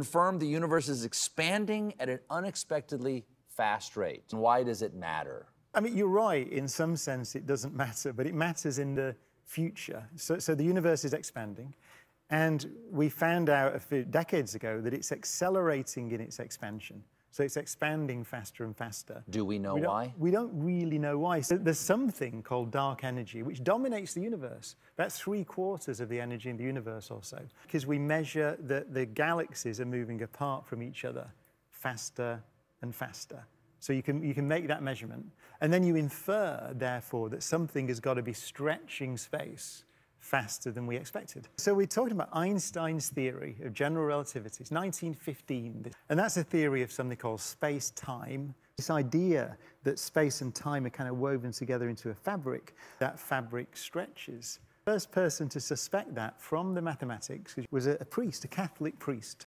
confirmed the universe is expanding at an unexpectedly fast rate. And why does it matter? I mean, you're right. In some sense, it doesn't matter, but it matters in the future. So, so the universe is expanding. And we found out a few decades ago that it's accelerating in its expansion. So it's expanding faster and faster. Do we know we why? We don't really know why. So there's something called dark energy which dominates the universe. That's three quarters of the energy in the universe or so. Because we measure that the galaxies are moving apart from each other faster and faster. So you can, you can make that measurement. And then you infer, therefore, that something has got to be stretching space faster than we expected. So we're talking about Einstein's theory of general relativity. It's 1915. And that's a theory of something called space-time. This idea that space and time are kind of woven together into a fabric, that fabric stretches. First person to suspect that from the mathematics was a priest, a Catholic priest.